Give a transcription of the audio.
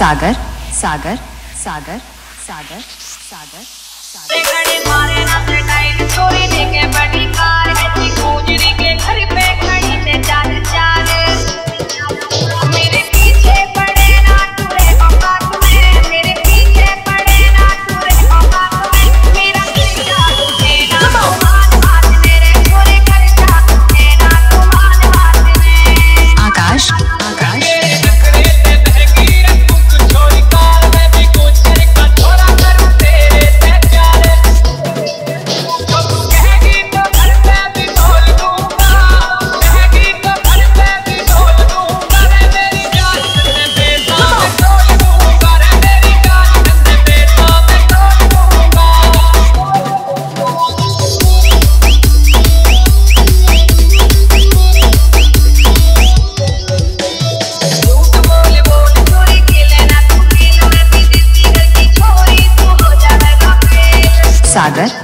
Sagar Sagar Sagar Sagar Sagar Sagar. Sagar